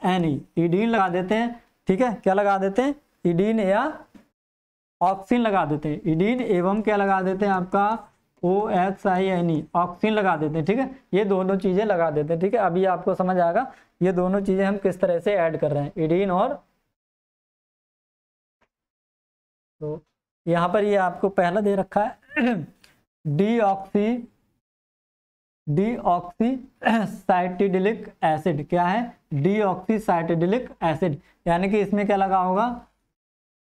एन, ई। इडीन लगा देते हैं। ठीक है? क्या लगा देते हैं? इडीन या ऑक्सीन लगा देते हैं। इडीन एवं क्या लगा देते हैं आपका? O X I, N, E. Oxine लगा देते हैं। ठीक है? ये दोनों चीज़ें लगा देते हैं। ठीक है? अभी आपको समझ आएगा ये दोनों चीज़ें हम किस तरह से ऐड कर रहे हैं। इडीन और तो यहाँ पर ये आपको पहला दे रखा है। Deoxy deoxy cytidylic acid, क्या है? डी ऑक्सी साइटिडिलिक एसिड, यानी कि इसमें क्या लगा होगा?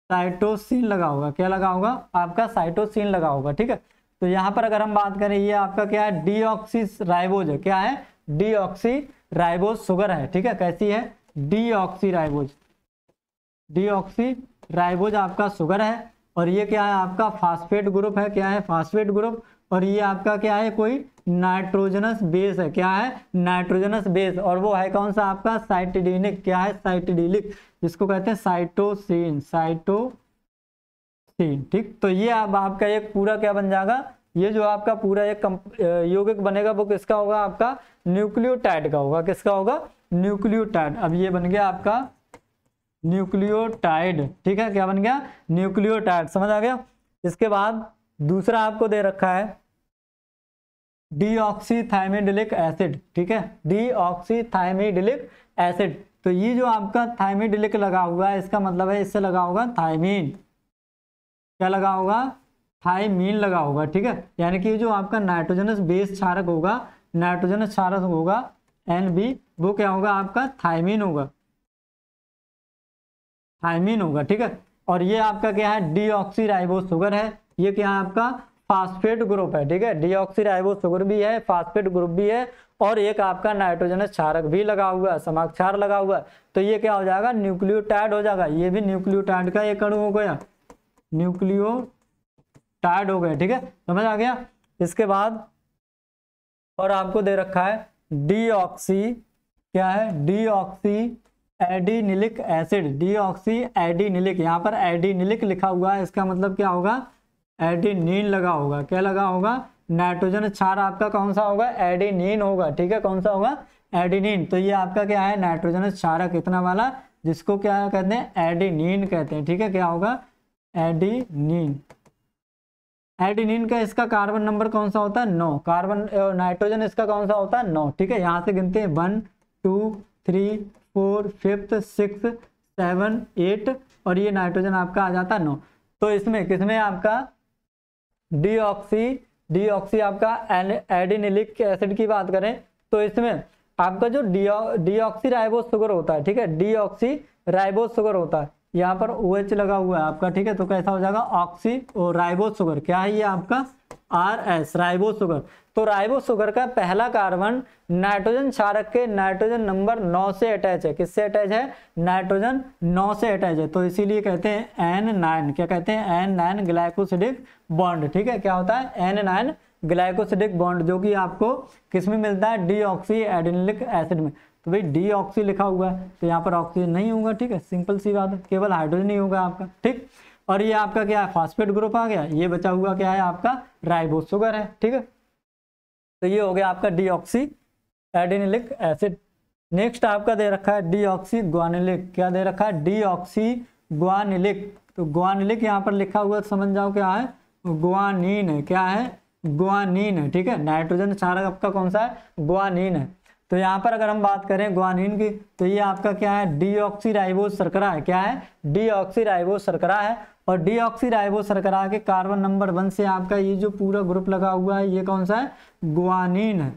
साइटोसिन लगा होगा। क्या लगा होगा? आपका साइटोसिन लगा होगा, ठीक है? तो यहाँ पर अगर हम बात करें, ये आपका क्या है? डी ऑक्सी राइबोज क्या है? डी ऑक्सी राइबोज शुगर है, ठीक है? कैसी है? Deoxy ribose. D oxy ribose आपका शुगर है। और ये क्या है आपका फास्फेट ग्रुप है क्या है फास्फेट ग्रुप और ये आपका क्या है कोई नाइट्रोजनस बेस है क्या है नाइट्रोजनस बेस और वो है कौन सा आपका? साइटिडिनिक क्या है साइटिडिलिक जिसको कहते हैं साइटोसिन साइटोसिन ठीक? तो ये अब आप, आपका एक पूरा क्या बन जाएगा? ये जो आपका पूरा एक यौगिक बनेगा वो किसका होगा? आपका न्यूक्लियोटाइड का होगा। किसका होगा? न्यूक्लियोटाइड। अब ये बन गया आपका न्यूक्लियोटाइड। ठीक है, क्या बन गया? न्यूक्लियोटाइड, समझ आ गया? इसके बाद दूसरा आपको दे रखा है, डीऑक्सीथाइमिडिलिक एसिड। ठीक है, डीऑक्सीथाइमिडिलिक एसिड। तो ये जो आपका थाइमिडिलिक लगा हुआ है, इसका मतलब है इससे लगा होगा थाइमीन। क्या लगा होगा? थाइमीन लगा होगा, ठीक है? यानी कि जो आपका नाइट्रोजनस बेस क्षारक होगा, नाइट्रोजनस क्षारक होगा एन बी वो क्या होगा? आपका थाइमीन होगा। थाइमीन होगा, ठीक है? और ये आपका क्या है? डीऑक्सी शुगर है। ये क्या है आपका? फास्फेट ग्रुप है, ठीक है? डीऑक्सी शुगर भी है, फास्फेट ग्रुप भी है, और एक आपका नाइट्रोजनस क्षारक भी लगा हुआ है समाक्षार लगा हुआ है। तो ये क्या हो जाएगा? न्यूक्लियोटाइड हो जाएगा। ये भी न्यूक्लियोटाइड का एक अणु हो गया। न्यूक्लियोटाइड हो गया ठीक है? समझ आ गया? इसके बाद और आपको दे रखा है डीऑक्सी। क्या है? Deoxy adenylic acid deoxy adenylic यहाँ पर एडिनिलिक लिखा हुआ है, इसका मतलब क्या होगा? एडिनिन लगा होगा। क्या लगा होगा? नाइट्रोजन क्षार आपका कौन सा होगा? एडिनिन होगा, ठीक है? कौन सा होगा? एडिनिन। तो ये आपका क्या है? नाइट्रोजन क्षारक इतना वाला? जिसको क्या कहते हैं? एडिनिन कहते हैं, ठीक है? क्या होगा? एडिनिन। एडिनिन का इसका कार्बन नंबर कौन सा होता है? नौ। कार्बन, नाइट्रोजन इसका कौन सा होता है? नौ, ठीक है? यहाँ से गिनते हैं, one, two, three four, fifth, six, seven, eight और ये नाइट्रोजन आपका आ जाता है नौ। तो इसमें, किसमें आपका? डीऑक्सी डीऑक्सी आपका एडिनिलिक एसिड की बात करें तो इसमें आपका जो डीऑक्सी राइबोस शुगर होता है, ठीक है? डीऑक्सी राइबोस शुगर होता है। यहाँ पर ओ OH लगा हुआ है आपका, ठीक है? तो कैसा हो जाएगा? ऑक्सी और राइबोस शुगर। क्या है ये आपका? R S ribo sugar. तो राइबो शुगर का पहला कार्बन नाइट्रोजन क्षारक के नाइट्रोजन नंबर नौ से अटैच है। किससे अटैच है? नाइट्रोजन नौ से अटैच है। तो इसीलिए कहते हैं एन नाइन क्या कहते हैं? एन नाइन ग्लाइकोसिडिक बॉन्ड ठीक है? क्या होता है? एन नाइन ग्लाइकोसिडिक बॉन्ड जो कि आपको किसमें मिलता है? डी ऑक्सी एडिनिलिक एसिड में। तो भाई डी ऑक्सी लिखा हुआ है तो यहाँ पर ऑक्सीजन नहीं होगा, ठीक है? सिंपल सी बात है, केवल हाइड्रोजन ही होगा आपका, ठीक? और ये आपका क्या है? फॉस्फेट ग्रुप आ गया। ये बचा हुआ क्या है? आपका राइबोस शुगर है, ठीक है? तो ये हो गया आपका डीऑक्सी एडिनिलिक एसिड। नेक्स्ट आपका दे रखा है डीऑक्सी ग्वानिलिक। क्या दे रखा है? Deoxy guanylic. तो ग्वानिलिक यहाँ पर लिखा हुआ समझ जाओ क्या है? ग्वानीन है। क्या है? ग्वानीन है, ठीक है? नाइट्रोजन क्षारक आपका कौन सा है? ग्वानीन है। तो यहाँ पर अगर हम बात करें ग्वानीन की तो ये आपका क्या है? डीऑक्सी राइबोस सरकरा है। क्या है? डीऑक्सी राइबोस सरकरा है। और डीऑक्सी राइबो शर्करा के कार्बन नंबर वन से आपका ये जो पूरा ग्रुप लगा हुआ है, ये कौन सा है? ग्वानिन है।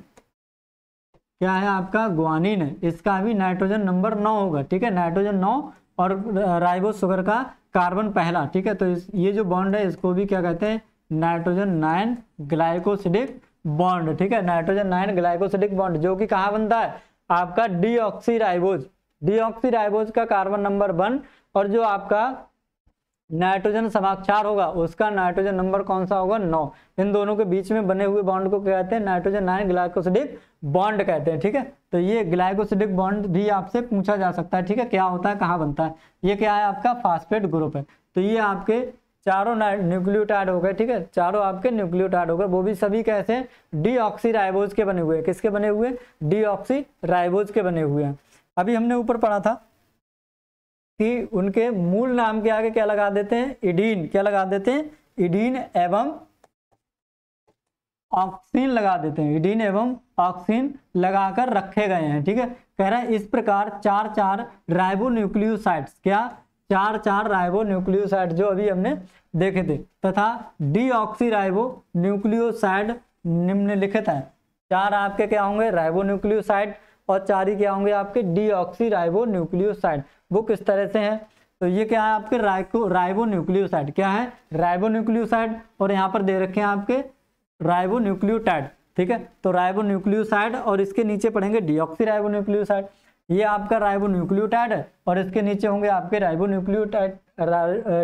क्या है आपका? ग्वानिन है। इसका भी नाइट्रोजन नंबर नौ होगा, ठीक है? नाइट्रोजन नौ और राइबो शुगर का कार्बन पहला, ठीक है? तो ये जो बॉन्ड है, इसको भी क्या कहते हैं? नाइट्रोजन नाइन ग्लाइकोसिडिक बॉन्ड ठीक है? नाइट्रोजन नाइन ग्लाइकोसिडिक बॉन्ड जो कि कहाँ बनता है? आपका डीऑक्सी राइबोज डीऑक्सी राइबोज का कार्बन नंबर वन और जो आपका नाइट्रोजन समाक्षार होगा, उसका नाइट्रोजन नंबर कौन सा होगा? नौ। इन दोनों के बीच में बने हुए बॉन्ड को क्या कहते हैं? नाइट्रोजन नाइन ग्लाइकोसिडिक बॉन्ड कहते हैं, ठीक है? तो ये ग्लाइकोसिडिक बॉन्ड भी आपसे पूछा जा सकता है, ठीक है? क्या होता है? कहाँ बनता है? ये क्या है आपका? फास्फेट ग्रुप है। तो ये आपके चारों न्यूक्लियोटाइड हो गए, ठीक है? चारों आपके न्यूक्लियोटाइड हो गए। वो भी सभी कैसे डीऑक्सी राइबोज के बने हुए हैं। किसके बने हुए डीऑक्सी राइबोज के बने हुए हैं। अभी हमने ऊपर पढ़ा था कि उनके मूल नाम के आगे क्या लगा देते हैं? इडीन क्या लगा देते हैं? इडीन एवं ऑक्सीन लगा देते हैं। इडीन एवं ऑक्सीन लगाकर रखे गए हैं, ठीक है? कह रहा है इस प्रकार चार चार राइबो न्यूक्लियोसाइड्स क्या? चार चार राइबो न्यूक्लियोसाइड जो अभी हमने देखे थे, तथा डी ऑक्सी राइबो न्यूक्लियोसाइड निम्नलिखित है। चार आपके क्या होंगे? राइबो न्यूक्लियोसाइड और चार ही क्या होंगे आपके? डी ऑक्सी राइबो न्यूक्लियोसाइड वो किस तरह से है? तो ये क्या है आपके? राइको राइबो न्यूक्लियोसाइड क्या है? राइबो न्यूक्लियोसाइड और यहाँ पर दे रखे हैं आपके राइबो न्यूक्लियोटाइड ठीक है? तो राइबो न्यूक्लियोसाइड और इसके नीचे पढ़ेंगे डीऑक्सी राइबो न्यूक्लियोसाइड ये आपका राइबो न्यूक्लियोटाइड है, और इसके नीचे होंगे आपके ribo nucleotide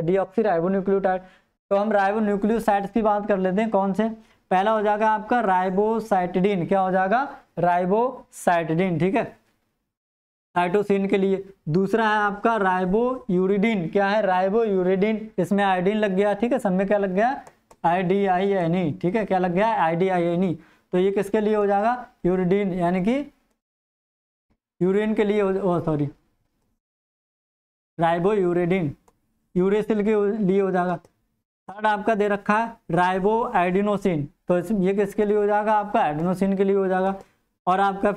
deoxy ribo nucleotide तो हम राइबो न्यूक्लियोसाइड्स की बात कर लेते हैं, कौन से? पहला हो जाएगा आपका राइबोसाइटिडीन। क्या हो जाएगा? राइबोसाइटिडीन, ठीक है? साइटोसिन के लिए। दूसरा है आपका राइबो यूरिडिन क्या है? राइबो यूरिडिन इसमें आयोडीन लग गया, ठीक है? सब में क्या लग गया? आई डी आई एन ई ठीक है? क्या लग गया? आई डी आई एन ई तो ये किसके लिए हो जाएगा? यूरिडिन, यानी कि यूरिन के लिए हो सॉरी राइबो यूरिडिन यूरेसिल के लिए हो जाएगा। थर्ड आपका दे रखा है राइबो एडिनोसिन तो ये किसके लिए हो जाएगा? आपका एडिनोसिन के लिए हो जाएगा। और आपका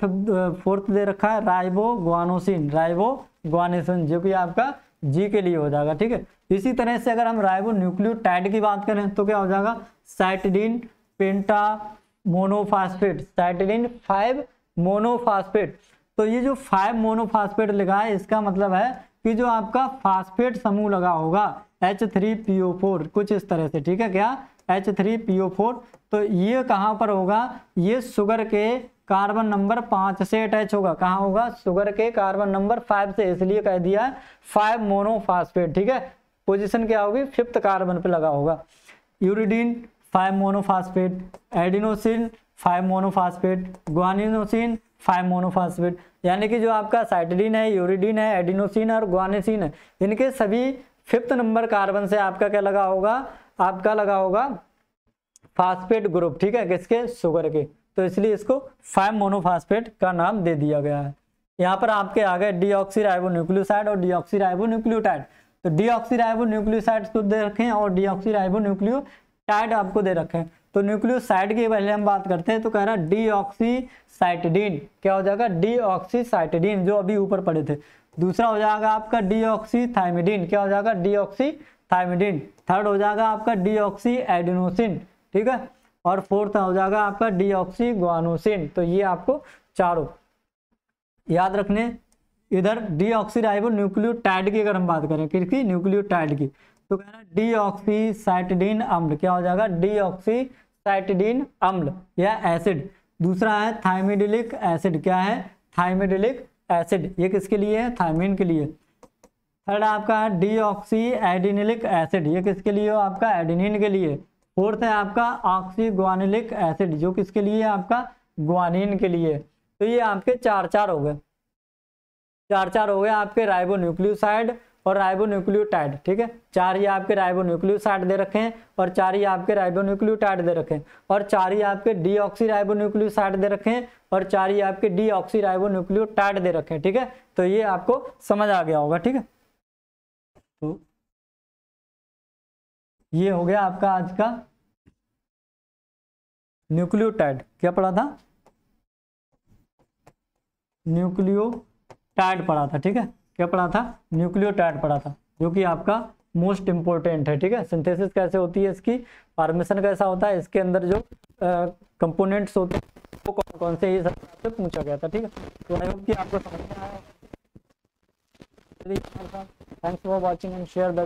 फोर्थ दे रखा है राइबो ग्वानोसिन राइबो ग्वानोसिन, जो कि आपका जी के लिए हो जाएगा, ठीक है? इसी तरह से अगर हम राइबो न्यूक्लियोटाइड की बात करें तो क्या हो जाएगा? Cytidine penta monophosphate cytidine five monophosphate. तो ये जो फाइव मोनोफास्फेट लिखा है, इसका मतलब है कि जो आपका फास्फेट समूह लगा होगा, H three P O four, कुछ इस तरह से, ठीक है क्या? H three P O four तो ये कहाँ पर होगा? ये शुगर के कार्बन नंबर पाँच से अटैच होगा। कहाँ होगा? शुगर के कार्बन नंबर फाइव से, इसलिए कह दिया है फाइव मोनोफास्फेट ठीक है? पोजीशन क्या होगी? फिफ्थ कार्बन पे लगा होगा। Uridine five monophosphate adenosine five monophosphate guanosine five monophosphate यानी कि जो आपका साइटिडीन है यूरिडीन है एडिनोसिन और ग्वानिसिन है, इनके सभी फिफ्थ नंबर कार्बन से आपका क्या लगा होगा? आपका लगा होगा फास्फेट ग्रुप ठीक है? किसके? शुगर के। तो इसलिए इसको फाइव मोनोफास्फेट का नाम दे दिया गया है। यहाँ पर आपके आ गए डीऑक्सी न्यूक्लियोसाइड और डीऑक्सी न्यूक्लियोटाइड तो डीऑक्सी न्यूक्लियोसाइड को दे रखे और डीऑक्सी न्यूक्लियोटाइड आपको दे रखे। तो न्यूक्लियोसाइड की पहले हम बात करते हैं तो कह रहा है डीऑक्सीसाइटिडीन। क्या हो जाएगा? डीऑक्सीसाइटिडीन जो अभी ऊपर पड़े थे। दूसरा हो जाएगा आपका डीऑक्सीथाइमिडीन। क्या हो जाएगा? डीऑक्सीथाइमिडीन। थर्ड हो जाएगा आपका डीऑक्सी एडिनोसिन ठीक है? और फोर्थ हो जाएगा आपका डीऑक्सी ग्वानोसिन तो ये आपको चारों। याद रखने, इधर डीऑक्सीराइबो न्यूक्लियोटाइड की अगर हम बात करें, किसकी? न्यूक्लियोटाइड की। तो कह रहा है डीऑक्सीसाइटिडीन अम्ल, क्या हो जाएगा? डीऑक्सीसाइटिडीन अम्ल या एसिड। दूसरा है थाइमिडिलिक एसिड, क्या है? Thymidylic acid. ये किसके लिए है? थाइमिन के लिए। थर्ड आपका डीऑक्सी एडिनिलिक एसिड। ये किसके लिए हो? आपका एडिनिन के लिए। फोर्थ है आपका ऑक्सीग्वानिलिक एसिड, जो किसके लिए है आपका? ग्वानिन के लिए। तो ये आपके चार चार हो गए। चार चार हो गए आपके राइबोन्यूक्लियोसाइड और राइबोन्यूक्लियोटाइड, ठीक है? चार ही आपके राइबोन्यूक्लियोसाइड दे रखे हैं और चार ही आपके राइबोन्यूक्लियोटाइड दे रखे हैं और चार ही आपके डीऑक्सी राइबोन्यूक्लियोसाइड दे रखे हैं और चार ही आपके डीऑक्सी राइबोन्यूक्लियोटाइड दे रखे हैं, ठीक है? तो ये आपको समझ आ गया होगा, ठीक है? तो ये हो गया आपका आज का न्यूक्लियोटाइड, क्या पढ़ा था? न्यूक्लियोटाइड पढ़ा था, ठीक है? क्या पढ़ा था? न्यूक्लियोटाइड पढ़ा था, जो कि आपका मोस्ट इंपोर्टेंट है, ठीक है? सिंथेसिस कैसे होती है इसकी? फॉर्मेशन कैसा होता है? इसके अंदर जो कंपोनेंट्स होते हैं, वो कौन कौन से, ये सब पूछा गया था, ठीक है? तो आई होप कि आपको समझ में आया thanks for watching and share the